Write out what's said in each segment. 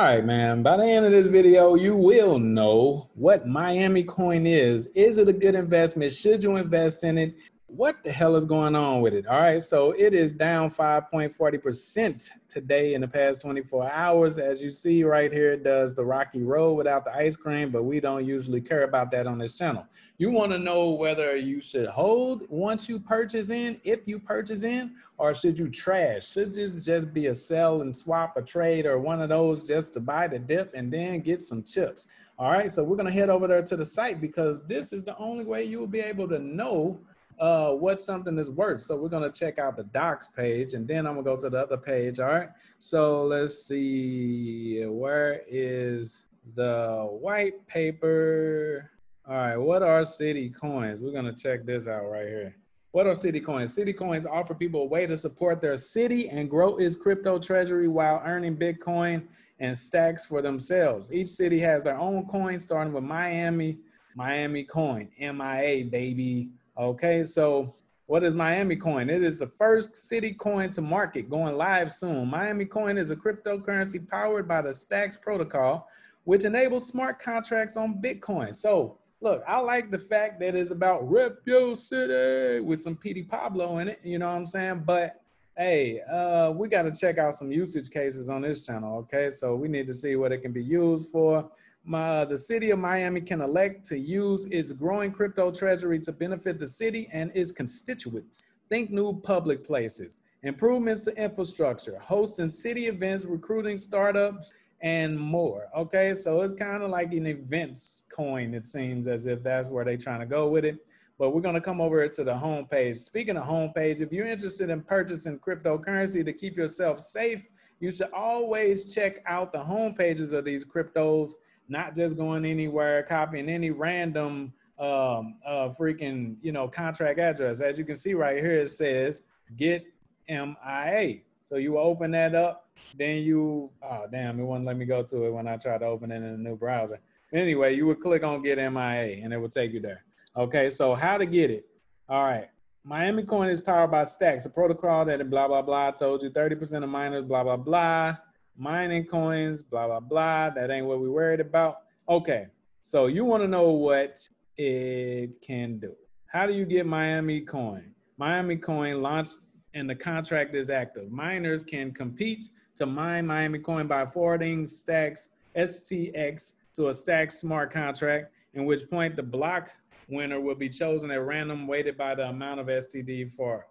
All right, man. By the end of this video, you will know what Miami Coin is. Is it a good investment? Should you invest in it? What the hell is going on with it? All right, so it is down 5.40% today in the past 24 hours. As you see right here, it does the rocky road without the ice cream, but we don't usually care about that on this channel. You want to know whether you should hold once you purchase in, if you purchase in, or should you trash? Should this just be a sell and swap a trade or one of those just to buy the dip and then get some chips? All right, so we're to head over there to the site because this is the only way you will be able to know uh, what something is worth. So we're gonna check out the docs page and then I'm gonna go to the other page, all right? So let's see, where is the white paper? All right, what are city coins? We're gonna check this out right here. What are city coins? City coins offer people a way to support their city and grow its crypto treasury while earning Bitcoin and stacks for themselves. Each city has their own coin, starting with Miami, Miami coin, MIA, baby. Okay, so what is Miami Coin? It is the first city coin to market going live soon. Miami Coin is a cryptocurrency powered by the Stacks protocol, which enables smart contracts on Bitcoin. So look, I like the fact that it's about rep your city with some Petey Pablo in it, you know what I'm saying? But hey, uh, we got to check out some usage cases on this channel, okay? So we need to see what it can be used for my, uh, the city of Miami can elect to use its growing crypto treasury to benefit the city and its constituents. Think new public places, improvements to infrastructure, hosting city events, recruiting startups, and more. Okay, so it's kind of like an events coin, it seems as if that's where they're trying to go with it. But we're gonna come over to the homepage. Speaking of homepage, if you're interested in purchasing cryptocurrency to keep yourself safe, you should always check out the homepages of these cryptos not just going anywhere, copying any random um, uh, freaking, you know, contract address. As you can see right here, it says get MIA. So you open that up, then you, oh, damn, it wouldn't let me go to it when I tried to open it in a new browser. Anyway, you would click on get MIA and it would take you there. Okay, so how to get it. All right. Miami Coin is powered by Stacks, a protocol that blah, blah, blah. I told you 30% of miners, blah, blah, blah mining coins, blah, blah, blah. That ain't what we worried about. Okay, so you wanna know what it can do. How do you get Miami coin? Miami coin launched and the contract is active. Miners can compete to mine Miami coin by forwarding stacks STX to a stack smart contract, in which point the block winner will be chosen at random, weighted by the amount of STD for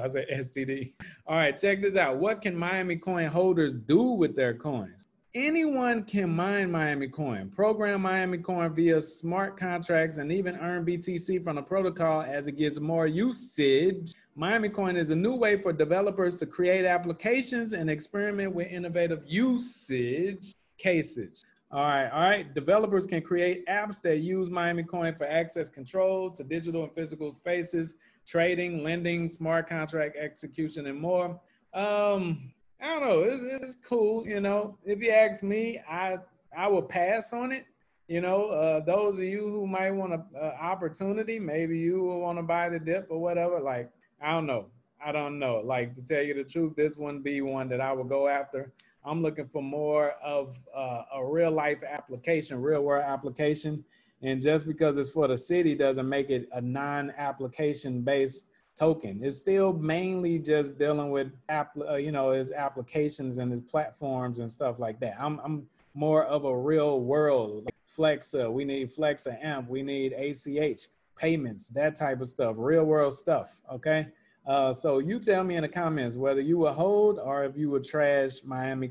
I say STD. All right, check this out. What can Miami coin holders do with their coins? Anyone can mine Miami coin, program Miami coin via smart contracts, and even earn BTC from the protocol as it gets more usage. Miami coin is a new way for developers to create applications and experiment with innovative usage cases. All right, all right. Developers can create apps that use Miami Coin for access control to digital and physical spaces, trading, lending, smart contract execution, and more. Um, I don't know. It's, it's cool. You know, if you ask me, I I will pass on it. You know, uh, those of you who might want an opportunity, maybe you will want to buy the dip or whatever. Like, I don't know. I don't know. Like to tell you the truth, this wouldn't be one that I would go after. I'm looking for more of uh, a real life application, real world application. And just because it's for the city doesn't make it a non-application based token. It's still mainly just dealing with app, uh, you know, his applications and his platforms and stuff like that. I'm, I'm more of a real world like Flexa. We need Flexa AMP. We need ACH payments, that type of stuff, real world stuff. Okay. Uh, so you tell me in the comments whether you would hold or if you would trash Miami